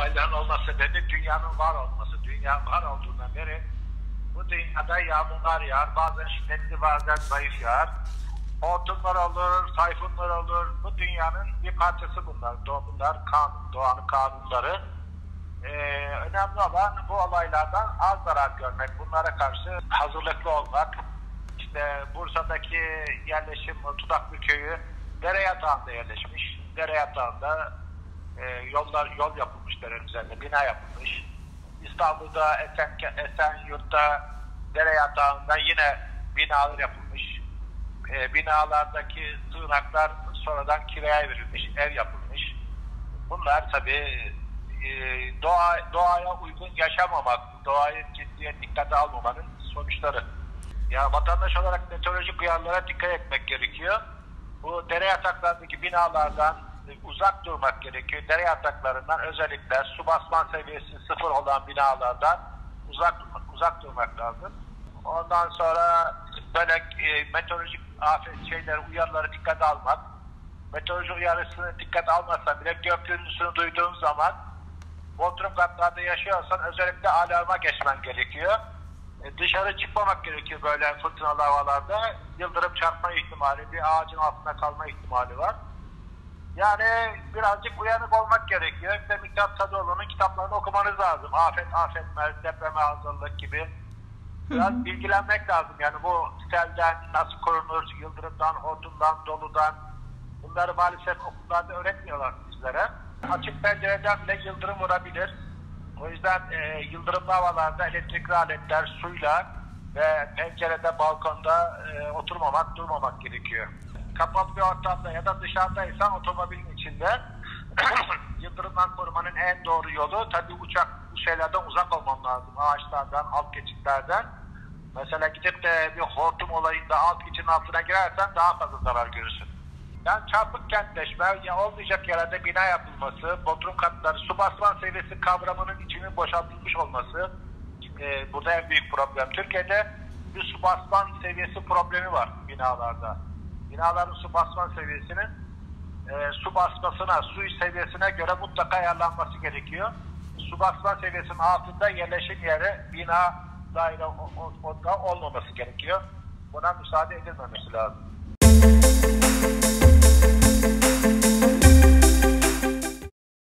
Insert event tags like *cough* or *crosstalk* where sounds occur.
olayların olması sebebi dünyanın var olması. Dünya var olduğundan beri bu dünyada yağmurlar yağar. Bazen şiddetli bazen zayıf yağar. Hortumlar olur, tayfunlar olur. Bu dünyanın bir parçası bunlar. Bunlar kanun, doğanın kanunları. Ee, önemli olan bu olaylardan az zarar görmek. Bunlara karşı hazırlıklı olmak. İşte Bursa'daki yerleşim Tudaklı Köyü dere yatağında yerleşmiş. Dere yatağında e, yollar yol yapılmış derenin üzerinde, bina yapılmış. İstanbul'da Esen, Esenyurt'ta dere yatağında yine binalar yapılmış. E, binalardaki sığınaklar sonradan kiraya verilmiş, ev yapılmış. Bunlar tabii e, doğa, doğaya uygun yaşamamak, doğayı ciddiye dikkate almamanın sonuçları. Ya vatandaş olarak meteorolojik uyarılara dikkat etmek gerekiyor. Bu dere yataklarındaki binalardan uzak durmak gerekiyor. Dere yataklarından özellikle su basman seviyesi sıfır olan binalardan uzak uzak durmak lazım. Ondan sonra böyle e, meteorolojik afet şeyleri, uyarıları dikkate almak. Meteoroloji uyarısını dikkate almazsan bile gök gürültüsünü duyduğun zaman Bodrum katlarda yaşıyorsan özellikle alarma geçmen gerekiyor. E, dışarı çıkmamak gerekiyor böyle fırtınalı havalarda. Yıldırım çarpma ihtimali, bir ağacın altında kalma ihtimali var. Yani birazcık uyanık olmak gerekiyor. İşte Miktat Sadıoğlu'nun kitaplarını okumanız lazım. Afet, afetmez, depreme hazırlık gibi. Biraz bilgilenmek lazım. Yani bu selden nasıl korunur, yıldırımdan, hortumdan, doludan. Bunları maalesef okullarda öğretmiyorlar bizlere. Açık pencereden bile yıldırım vurabilir. O yüzden e, yıldırımlı havalarda elektrikli aletler suyla ve pencerede, balkonda e, oturmamak, durmamak gerekiyor. Kapalı bir ortamda ya da dışarıdaysan otomobilin içinde *clears throat* yıldırımdan korumanın en doğru yolu tabii uçak bu şeylerden uzak olman lazım. Ağaçlardan, alt geçitlerden. Mesela gidip de bir hortum olayında alt geçitin altına girersen daha fazla zarar görürsün. Yani çarpık kentleşme, ya olmayacak yerlerde bina yapılması, bodrum katları, su basman seviyesi kavramının içinin boşaltılmış olması e, burada en büyük problem. Türkiye'de bir su basman seviyesi problemi var binalarda. Binaların su basman seviyesinin e, su basmasına, su seviyesine göre mutlaka ayarlanması gerekiyor. Su basma seviyesinin altında yerleşim yeri bina daire o, o, olmaması gerekiyor. Buna müsaade edilmemesi lazım.